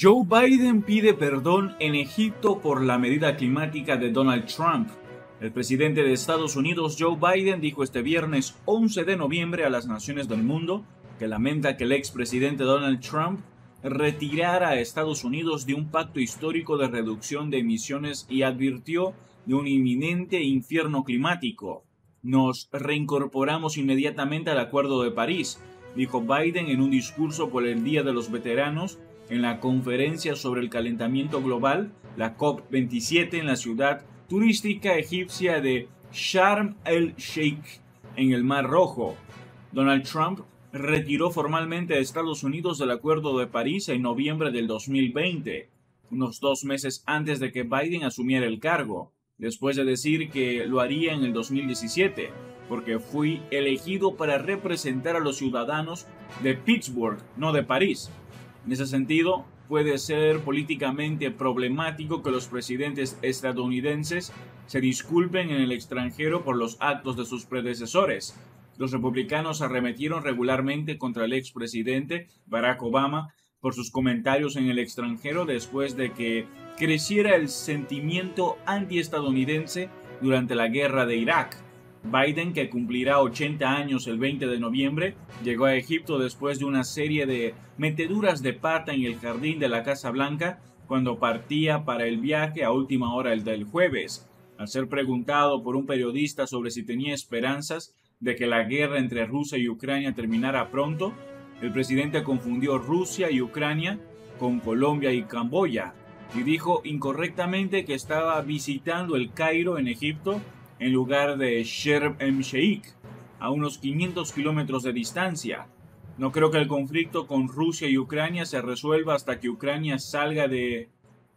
Joe Biden pide perdón en Egipto por la medida climática de Donald Trump. El presidente de Estados Unidos, Joe Biden, dijo este viernes 11 de noviembre a las naciones del mundo que lamenta que el expresidente Donald Trump retirara a Estados Unidos de un pacto histórico de reducción de emisiones y advirtió de un inminente infierno climático. Nos reincorporamos inmediatamente al Acuerdo de París, dijo Biden en un discurso por el Día de los Veteranos en la conferencia sobre el calentamiento global, la COP27 en la ciudad turística egipcia de Sharm el-Sheikh, en el Mar Rojo. Donald Trump retiró formalmente a Estados Unidos del Acuerdo de París en noviembre del 2020, unos dos meses antes de que Biden asumiera el cargo, después de decir que lo haría en el 2017, porque fui elegido para representar a los ciudadanos de Pittsburgh, no de París. En ese sentido, puede ser políticamente problemático que los presidentes estadounidenses se disculpen en el extranjero por los actos de sus predecesores. Los republicanos arremetieron regularmente contra el expresidente Barack Obama por sus comentarios en el extranjero después de que creciera el sentimiento antiestadounidense durante la guerra de Irak. Biden, que cumplirá 80 años el 20 de noviembre, llegó a Egipto después de una serie de meteduras de pata en el jardín de la Casa Blanca cuando partía para el viaje a última hora el del jueves. Al ser preguntado por un periodista sobre si tenía esperanzas de que la guerra entre Rusia y Ucrania terminara pronto, el presidente confundió Rusia y Ucrania con Colombia y Camboya y dijo incorrectamente que estaba visitando el Cairo en Egipto en lugar de Sherm el Sheikh, a unos 500 kilómetros de distancia. No creo que el conflicto con Rusia y Ucrania se resuelva hasta que Ucrania salga de...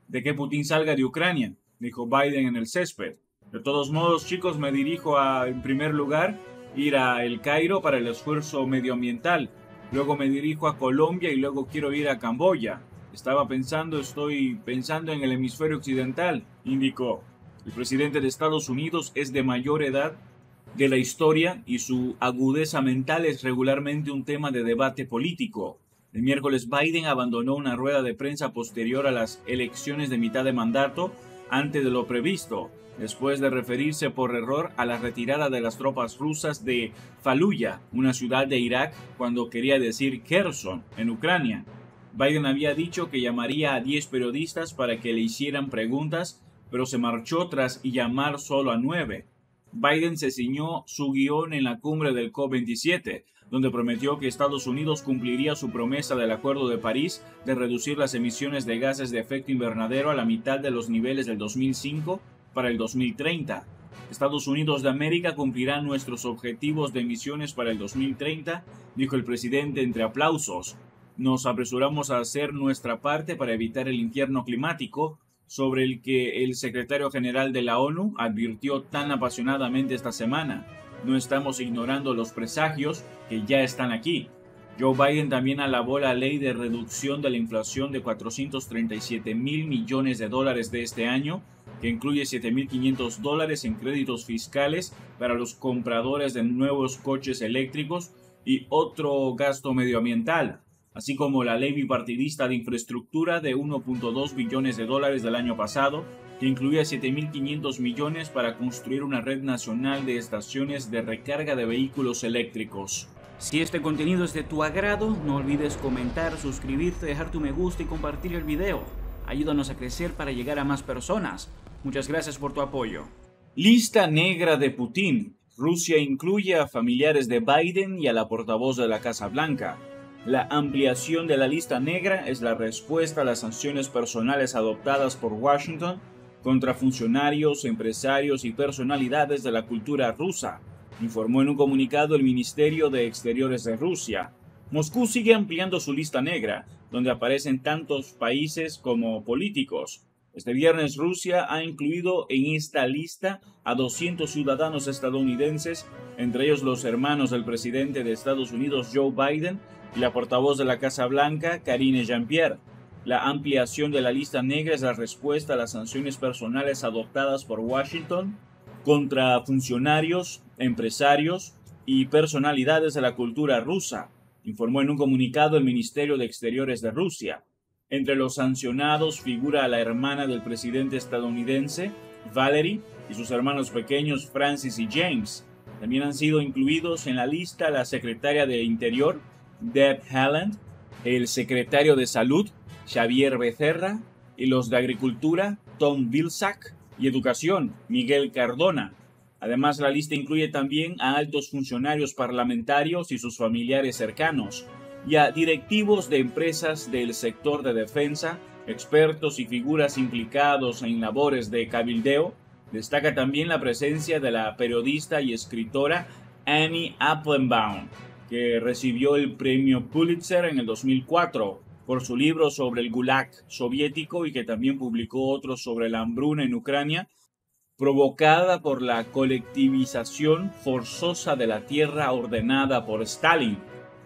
de que Putin salga de Ucrania, dijo Biden en el césped. De todos modos, chicos, me dirijo a, en primer lugar, ir a El Cairo para el esfuerzo medioambiental. Luego me dirijo a Colombia y luego quiero ir a Camboya. Estaba pensando, estoy pensando en el hemisferio occidental, indicó. El presidente de Estados Unidos es de mayor edad de la historia y su agudeza mental es regularmente un tema de debate político. El miércoles Biden abandonó una rueda de prensa posterior a las elecciones de mitad de mandato antes de lo previsto, después de referirse por error a la retirada de las tropas rusas de Fallujah, una ciudad de Irak, cuando quería decir Kherson, en Ucrania. Biden había dicho que llamaría a 10 periodistas para que le hicieran preguntas pero se marchó tras llamar solo a nueve. Biden se ciñó su guion en la cumbre del COP27, donde prometió que Estados Unidos cumpliría su promesa del Acuerdo de París de reducir las emisiones de gases de efecto invernadero a la mitad de los niveles del 2005 para el 2030. Estados Unidos de América cumplirá nuestros objetivos de emisiones para el 2030, dijo el presidente entre aplausos. Nos apresuramos a hacer nuestra parte para evitar el infierno climático, sobre el que el secretario general de la ONU advirtió tan apasionadamente esta semana. No estamos ignorando los presagios que ya están aquí. Joe Biden también alabó la ley de reducción de la inflación de 437 mil millones de dólares de este año, que incluye 7.500 dólares en créditos fiscales para los compradores de nuevos coches eléctricos y otro gasto medioambiental, así como la ley bipartidista de infraestructura de 1.2 billones de dólares del año pasado, que incluía 7.500 millones para construir una red nacional de estaciones de recarga de vehículos eléctricos. Si este contenido es de tu agrado, no olvides comentar, suscribirte, dejar tu me gusta y compartir el video. Ayúdanos a crecer para llegar a más personas. Muchas gracias por tu apoyo. Lista negra de Putin. Rusia incluye a familiares de Biden y a la portavoz de la Casa Blanca. La ampliación de la lista negra es la respuesta a las sanciones personales adoptadas por Washington contra funcionarios, empresarios y personalidades de la cultura rusa, informó en un comunicado el Ministerio de Exteriores de Rusia. Moscú sigue ampliando su lista negra, donde aparecen tantos países como políticos. Este viernes Rusia ha incluido en esta lista a 200 ciudadanos estadounidenses, entre ellos los hermanos del presidente de Estados Unidos Joe Biden y la portavoz de la Casa Blanca, Karine Jean-Pierre. La ampliación de la lista negra es la respuesta a las sanciones personales adoptadas por Washington contra funcionarios, empresarios y personalidades de la cultura rusa, informó en un comunicado el Ministerio de Exteriores de Rusia. Entre los sancionados figura la hermana del presidente estadounidense, Valerie, y sus hermanos pequeños Francis y James. También han sido incluidos en la lista la secretaria de Interior, Deb Haaland, el secretario de Salud, Xavier Becerra, y los de Agricultura, Tom Vilsack, y Educación, Miguel Cardona. Además, la lista incluye también a altos funcionarios parlamentarios y sus familiares cercanos, y a directivos de empresas del sector de defensa, expertos y figuras implicados en labores de cabildeo. Destaca también la presencia de la periodista y escritora Annie Applebaum, que recibió el premio Pulitzer en el 2004 por su libro sobre el Gulag soviético y que también publicó otros sobre la hambruna en Ucrania, provocada por la colectivización forzosa de la tierra ordenada por Stalin.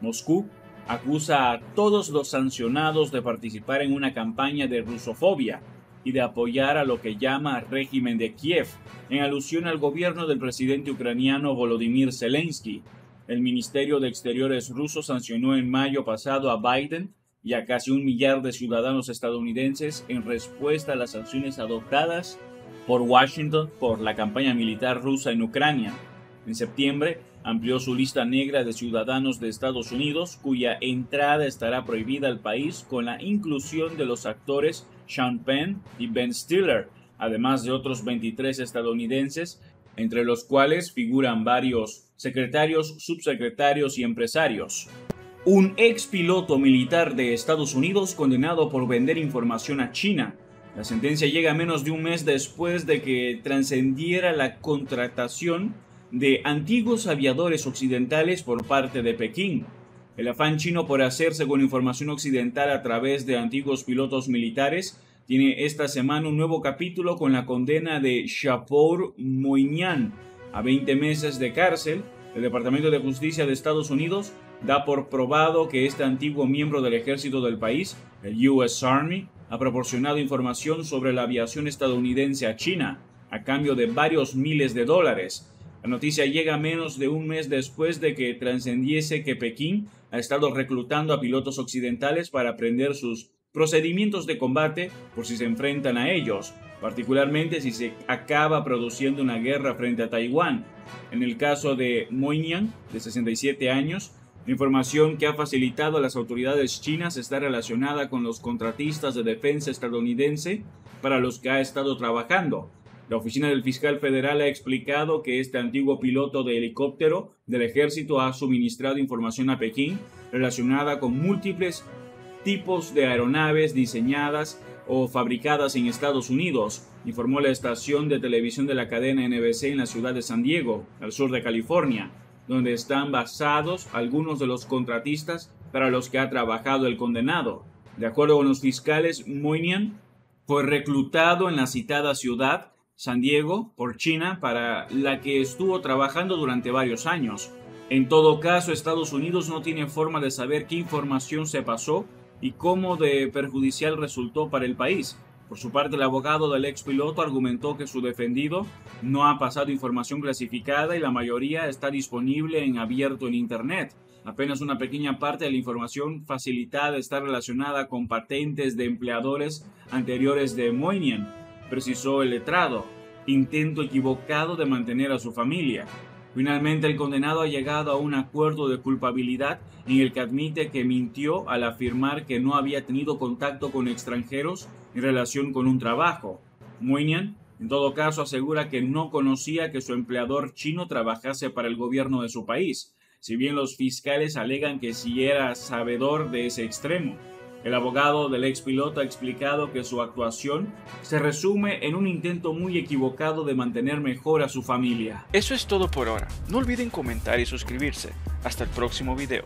Moscú acusa a todos los sancionados de participar en una campaña de rusofobia y de apoyar a lo que llama régimen de Kiev, en alusión al gobierno del presidente ucraniano Volodymyr Zelensky. El Ministerio de Exteriores ruso sancionó en mayo pasado a Biden y a casi un millar de ciudadanos estadounidenses en respuesta a las sanciones adoptadas por Washington por la campaña militar rusa en Ucrania. En septiembre, amplió su lista negra de ciudadanos de Estados Unidos cuya entrada estará prohibida al país con la inclusión de los actores Sean Penn y Ben Stiller, además de otros 23 estadounidenses, entre los cuales figuran varios secretarios, subsecretarios y empresarios. Un ex piloto militar de Estados Unidos condenado por vender información a China. La sentencia llega menos de un mes después de que trascendiera la contratación de antiguos aviadores occidentales por parte de Pekín. El afán chino por hacerse con información occidental a través de antiguos pilotos militares tiene esta semana un nuevo capítulo con la condena de Shapour Moinian a 20 meses de cárcel. El Departamento de Justicia de Estados Unidos da por probado que este antiguo miembro del ejército del país, el US Army, ha proporcionado información sobre la aviación estadounidense a China a cambio de varios miles de dólares la noticia llega menos de un mes después de que trascendiese que Pekín ha estado reclutando a pilotos occidentales para aprender sus procedimientos de combate por si se enfrentan a ellos, particularmente si se acaba produciendo una guerra frente a Taiwán. En el caso de Moinian, de 67 años, la información que ha facilitado a las autoridades chinas está relacionada con los contratistas de defensa estadounidense para los que ha estado trabajando, la oficina del fiscal federal ha explicado que este antiguo piloto de helicóptero del ejército ha suministrado información a Pekín relacionada con múltiples tipos de aeronaves diseñadas o fabricadas en Estados Unidos, informó la estación de televisión de la cadena NBC en la ciudad de San Diego, al sur de California, donde están basados algunos de los contratistas para los que ha trabajado el condenado. De acuerdo con los fiscales, Moynihan fue reclutado en la citada ciudad San Diego por China para la que estuvo trabajando durante varios años. En todo caso, Estados Unidos no tiene forma de saber qué información se pasó y cómo de perjudicial resultó para el país. Por su parte, el abogado del ex piloto argumentó que su defendido no ha pasado información clasificada y la mayoría está disponible en abierto en Internet. Apenas una pequeña parte de la información facilitada está relacionada con patentes de empleadores anteriores de Moynihan precisó el letrado, intento equivocado de mantener a su familia. Finalmente el condenado ha llegado a un acuerdo de culpabilidad en el que admite que mintió al afirmar que no había tenido contacto con extranjeros en relación con un trabajo. Moynihan, en todo caso, asegura que no conocía que su empleador chino trabajase para el gobierno de su país, si bien los fiscales alegan que sí era sabedor de ese extremo. El abogado del ex piloto ha explicado que su actuación se resume en un intento muy equivocado de mantener mejor a su familia. Eso es todo por ahora. No olviden comentar y suscribirse. Hasta el próximo video.